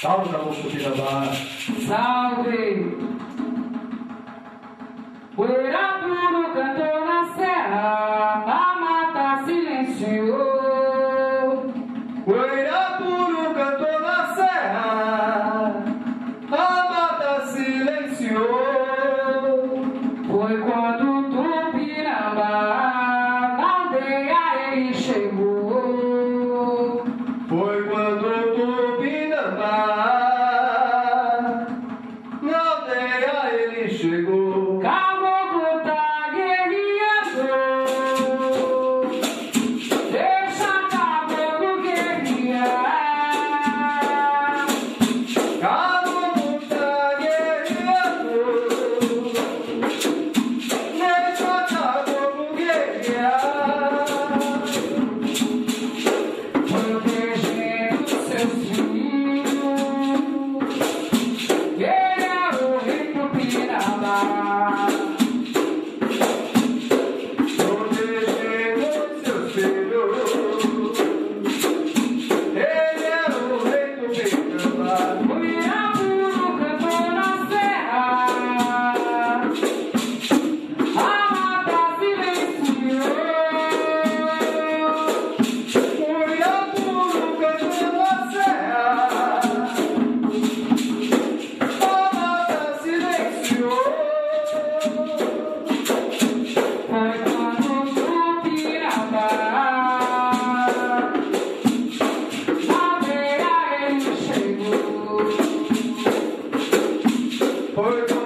Salve da Pirabá. Salve! Poeira puro cantou na serra, a mata silenciou. Poeira puro cantou na serra, a mata silenciou. Foi quando Tupinambá, na aldeia ele chegou. God. Word.